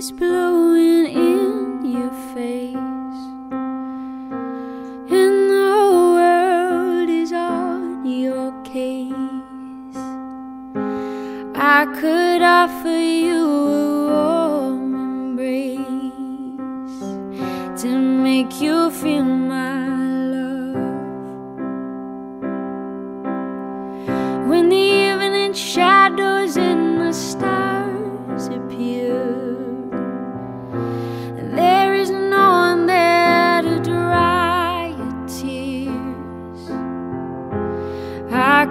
breeze blowing in your face, and the world is on your case. I could offer you a warm embrace to make you feel my love. When the evening shadows in the stars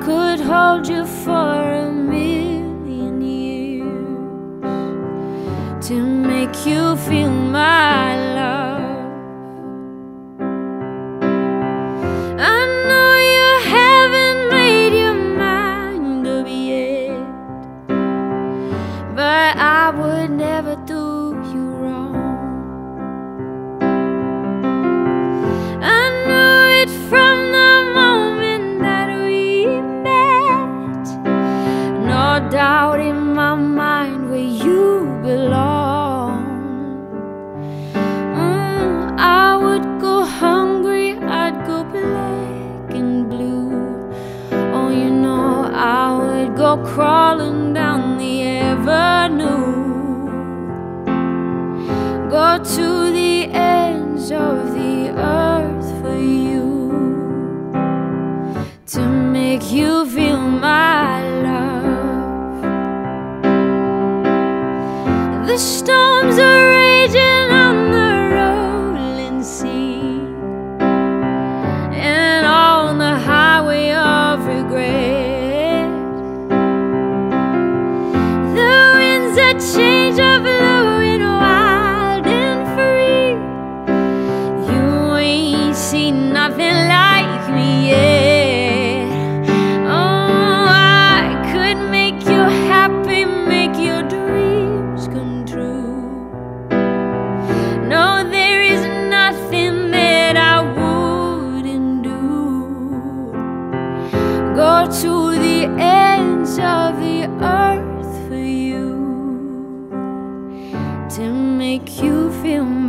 could hold you for a million years to make you feel my love. I know you haven't made your mind up yet, but I would never do doubt in my mind where you belong. Mm, I would go hungry, I'd go black and blue. Oh, you know, I would go crawling down the avenue. Go to the ends of the The storms are raging on the rolling sea and on the highway of regret. The winds that change are blowing wild and free. You ain't seen nothing like me yet. No, there is nothing that I wouldn't do. Go to the ends of the earth for you to make you feel.